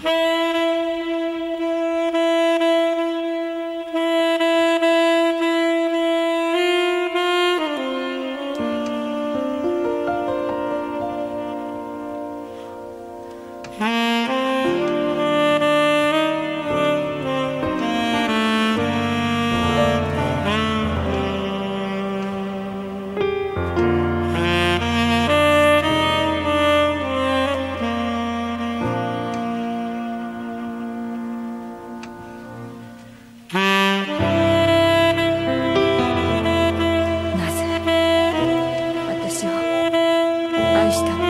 嘿。した